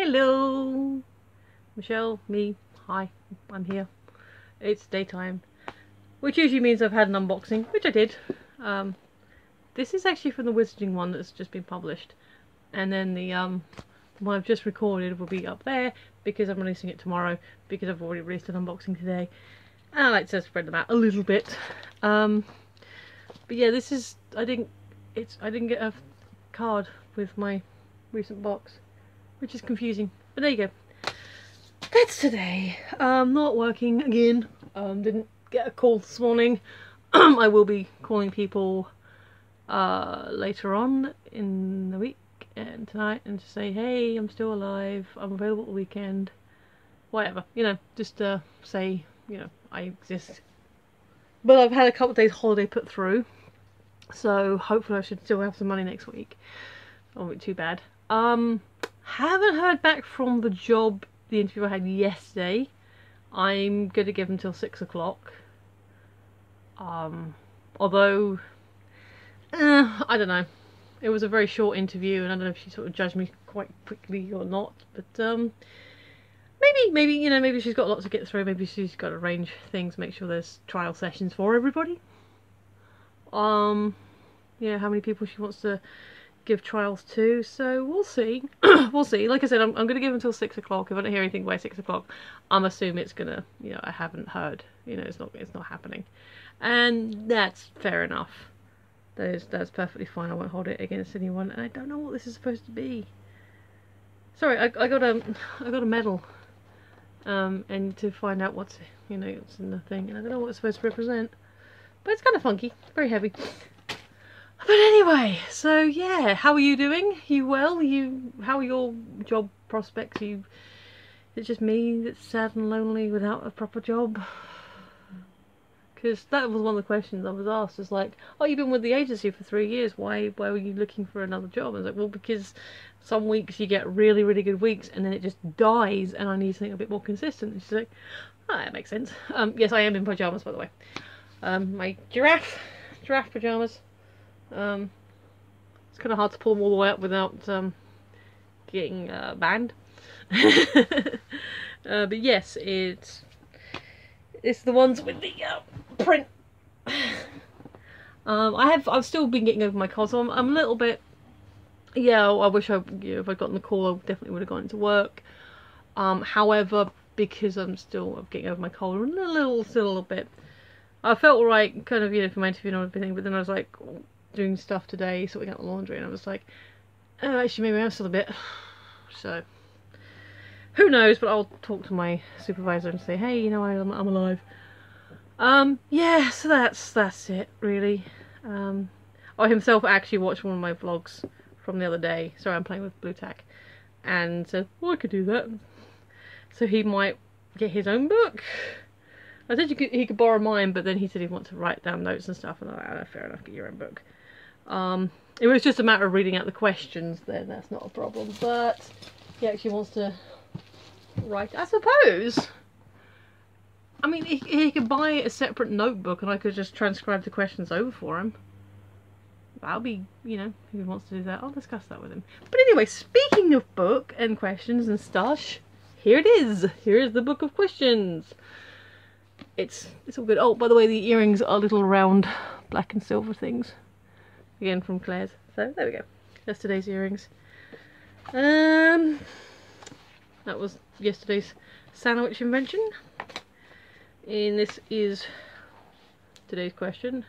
Hello! Michelle, me, hi, I'm here. It's daytime. Which usually means I've had an unboxing, which I did. Um, this is actually from the Wizarding one that's just been published. And then the, um, one I've just recorded will be up there because I'm releasing it tomorrow because I've already released an unboxing today. And I like to spread them out a little bit. Um, but yeah, this is, I didn't, it's, I didn't get a card with my recent box, which is confusing. But there you go. That's today. Um, not working again. Um, didn't get a call this morning. I will be calling people uh, later on in the week and tonight and just say, hey, I'm still alive. I'm available the weekend. Whatever, you know, just uh, say, you know, I exist. But I've had a couple of days holiday put through, so hopefully I should still have some money next week. Won't be too bad. Um, haven't heard back from the job, the interview I had yesterday. I'm going to give till six o'clock. Um, although, uh, I don't know. It was a very short interview, and I don't know if she sort of judged me quite quickly or not. But um, maybe, maybe you know, maybe she's got lots to get through. Maybe she's got to arrange things, make sure there's trial sessions for everybody. Um, yeah, how many people she wants to give trials to. So we'll see. we'll see. Like I said, I'm, I'm going to give until six o'clock. If I don't hear anything by six o'clock, I'm assuming it's gonna, you know, I haven't heard. You know, it's not, it's not happening, and that's fair enough. That is, that's perfectly fine. I won't hold it against anyone. And I don't know what this is supposed to be. Sorry, I, I got a, I got a medal. Um, and to find out what's, you know, what's in the thing, and I don't know what it's supposed to represent. But it's kind of funky, very heavy. But anyway, so yeah, how are you doing? You well? You how are your job prospects? You it's just me that's sad and lonely without a proper job. Because that was one of the questions I was asked. It's like, oh, you've been with the agency for three years. Why why were you looking for another job? I was like, well, because some weeks you get really really good weeks and then it just dies, and I need something a bit more consistent. And she's like, oh, that makes sense. Um, yes, I am in pajamas by the way. Um, my giraffe giraffe pajamas. Um, it's kind of hard to pull them all the way up without um, getting uh, banned. uh, but yes, it's it's the ones with the uh, print. um, I have I've still been getting over my cold, so I'm, I'm a little bit. Yeah, I wish I you know, if I'd gotten the call, I definitely would have gone into work. Um, however, because I'm still getting over my cold, a little, still a little bit. I felt right, kind of, you know, for my interview and everything, but then I was like, doing stuff today, sorting out the laundry, and I was like, oh, actually, maybe I'm still a bit. So, who knows? But I'll talk to my supervisor and say, hey, you know, I'm, I'm alive. Um, yeah, so that's that's it, really. Um, I oh, himself actually watched one of my vlogs from the other day. Sorry, I'm playing with Blu Tack, and said, well, I could do that. So he might get his own book. I said could, he could borrow mine, but then he said he'd want to write down notes and stuff, and I'm like, oh, fair enough, get your own book. Um, it was just a matter of reading out the questions then, that's not a problem. But he actually wants to write, I suppose. I mean, he, he could buy a separate notebook and I could just transcribe the questions over for him. That'll be, you know, if he wants to do that, I'll discuss that with him. But anyway, speaking of book and questions and stuff, here it is. Here is the book of questions. It's it's all good. Oh, by the way, the earrings are little round black and silver things again from Claire's. So there we go. That's today's earrings. Um, that was yesterday's sandwich invention. And this is today's question.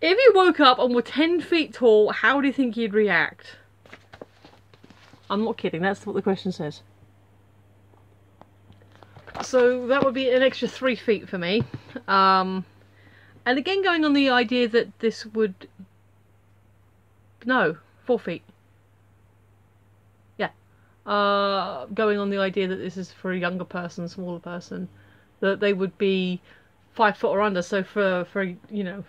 If you woke up and were 10 feet tall, how do you think you'd react? I'm not kidding, that's what the question says. So that would be an extra three feet for me. Um, and again, going on the idea that this would... No, four feet. Yeah. Uh, going on the idea that this is for a younger person, smaller person, that they would be five foot or under. So for, for you know,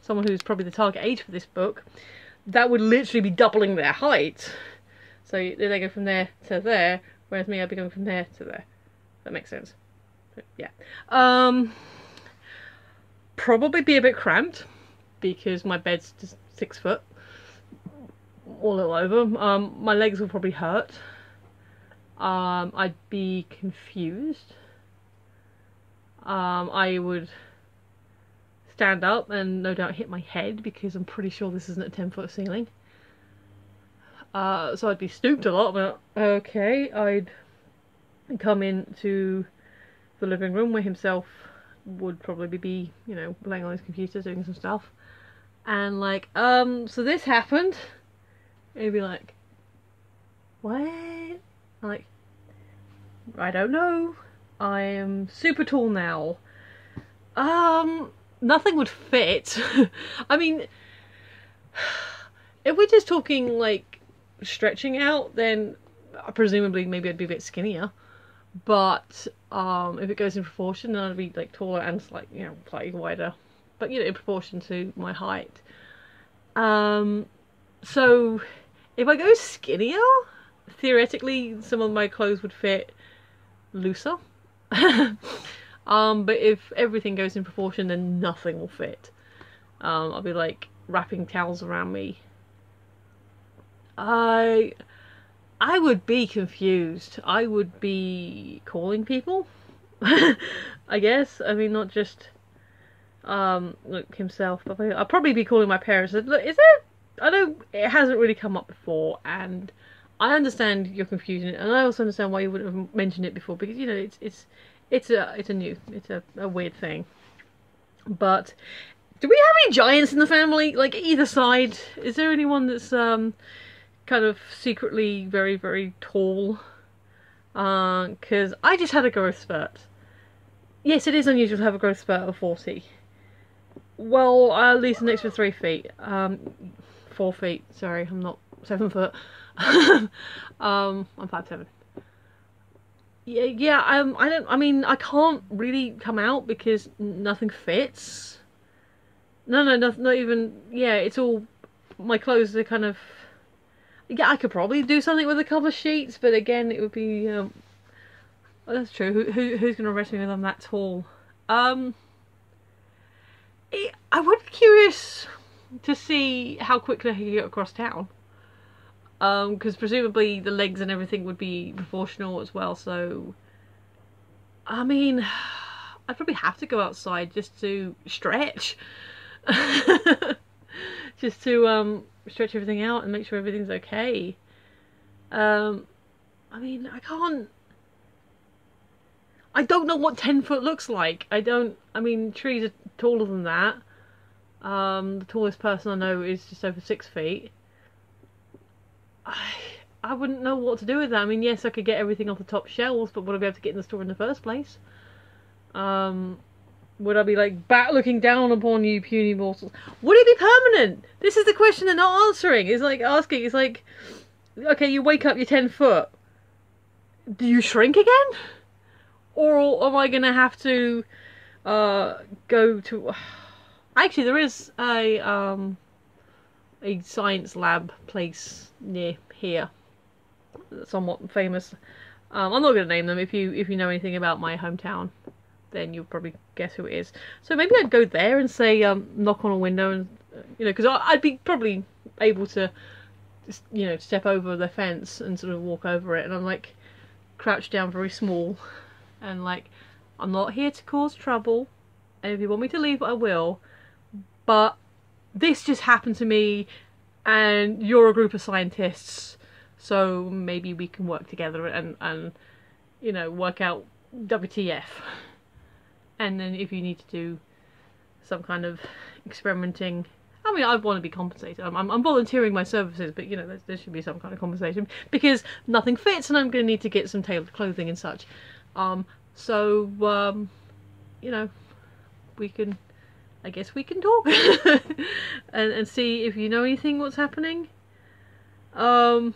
someone who's probably the target age for this book, that would literally be doubling their height. So they go from there to there, whereas me, I'd be going from there to there. That makes sense. yeah. Um, probably be a bit cramped because my bed's just six foot. all over. Um, my legs will probably hurt. Um, I'd be confused. Um, I would stand up and no doubt hit my head because I'm pretty sure this isn't a 10 foot ceiling. Uh, so I'd be stooped a lot, but okay, I'd come into the living room where himself would probably be, you know, playing on his computer doing some stuff. And like, um, so this happened. He'd be like, What? I'm like, I don't know. I am super tall now. Um, nothing would fit. I mean, if we're just talking like stretching out, then presumably maybe I'd be a bit skinnier. But um, if it goes in proportion, then I'd be like taller and like you know slightly wider. But you know, in proportion to my height. Um, so if I go skinnier, theoretically some of my clothes would fit looser. um, but if everything goes in proportion, then nothing will fit. Um, I'll be like wrapping towels around me. I I would be confused. I would be calling people. I guess. I mean, not just um look himself, but I'll probably be calling my parents. Look, is it? I know it hasn't really come up before, and I understand your confusion, and I also understand why you wouldn't have mentioned it before because you know it's it's it's a it's a new it's a, a weird thing. But do we have any giants in the family? Like either side? Is there anyone that's um kind of secretly very, very tall. Because uh, I just had a growth spurt. Yes, it is unusual to have a growth spurt of 40. Well, at least an extra three feet. Um, four feet. Sorry, I'm not seven foot. um, I'm five seven. Yeah, yeah. Um, I don't. I mean, I can't really come out because nothing fits. No, no, not even. Yeah, it's all. My clothes are kind of yeah, I could probably do something with a couple of sheets, but again, it would be. Um, oh, that's true. Who, who who's going to arrest me when I'm that tall? Um, it, I would be curious to see how quickly I could get across town. Um, because presumably the legs and everything would be proportional as well. So, I mean, I'd probably have to go outside just to stretch, just to um stretch everything out and make sure everything's okay. Um, I mean, I can't. I don't know what 10 foot looks like. I don't. I mean, trees are taller than that. Um, the tallest person I know is just over six feet. I, I wouldn't know what to do with that. I mean, yes, I could get everything off the top shelves, but would I be able to get in the store in the first place? Um, would I be like bat looking down upon you, puny mortals? Would it be permanent? This is the question they're not answering. It's like asking. It's like, okay, you wake up, you're ten foot. Do you shrink again, or am I gonna have to uh, go to? Actually, there is a um, a science lab place near here, somewhat famous. Um, I'm not going to name them. If you if you know anything about my hometown, then you'll probably guess who it is. So maybe I'd go there and say, um, knock on a window, and you know, because I'd be probably able to, you know, step over the fence and sort of walk over it, and I'm like crouched down very small, and like, I'm not here to cause trouble, and if you want me to leave, I will, but this just happened to me, and you're a group of scientists, so maybe we can work together and and you know work out WTF and then if you need to do some kind of experimenting I mean, I want to be compensated. I'm, I'm, I'm, volunteering my services, but you know, there, there, should be some kind of compensation because nothing fits, and I'm going to need to get some tailored clothing and such. Um, so um, you know, we can, I guess we can talk and and see if you know anything what's happening. Um,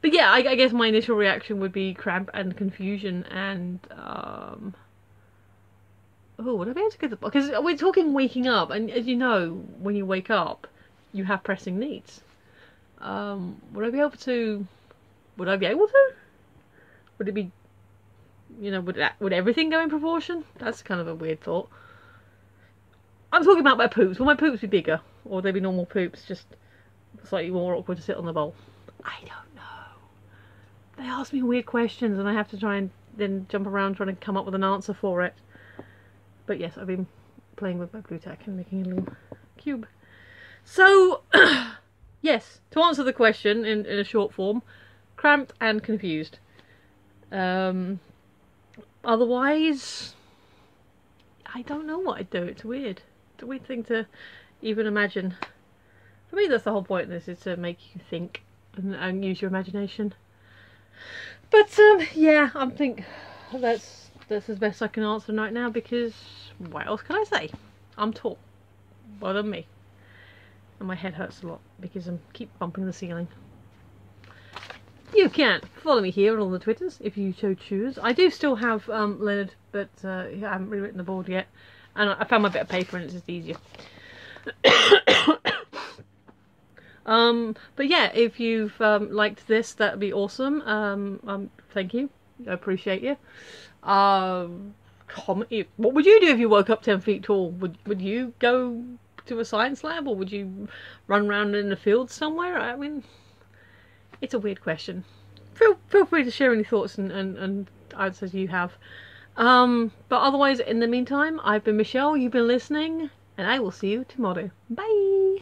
but yeah, I, I, guess my initial reaction would be cramp and confusion and um. Oh, would I be able to get the because we're talking waking up, and as you know, when you wake up, you have pressing needs. Um, would I be able to? Would I be able to? Would it be? You know, would that, would everything go in proportion? That's kind of a weird thought. I'm talking about my poops. Will my poops be bigger? or they'd be normal poops, just slightly more awkward to sit on the bowl. I don't. They ask me weird questions, and I have to try and then jump around trying to come up with an answer for it. But yes, I've been playing with my Blu Tack and making a little cube. So, yes, to answer the question in, in a short form, cramped and confused. Um, otherwise, I don't know what I'd do. It's weird. It's a weird thing to even imagine. For me, that's the whole point of this, is to make you think and, and use your imagination. But, um, yeah, I think that's, that's as best I can answer right now because what else can I say? I'm tall. Well done me. And my head hurts a lot because I keep bumping the ceiling. You can follow me here on all the Twitters if you so choose. I do still have um, Leonard, but uh, I haven't rewritten the board yet. And I found my bit of paper and it's just easier. um, but yeah, if you've um, liked this, that would be awesome. Um, um, thank you. I appreciate you. Um, comment. What would you do if you woke up ten feet tall? Would Would you go to a science lab, or would you run around in the field somewhere? I mean, it's a weird question. Feel feel free to share any thoughts and, and, and answers you have. Um, but otherwise, in the meantime, I've been Michelle, you've been listening, and I will see you tomorrow. Bye!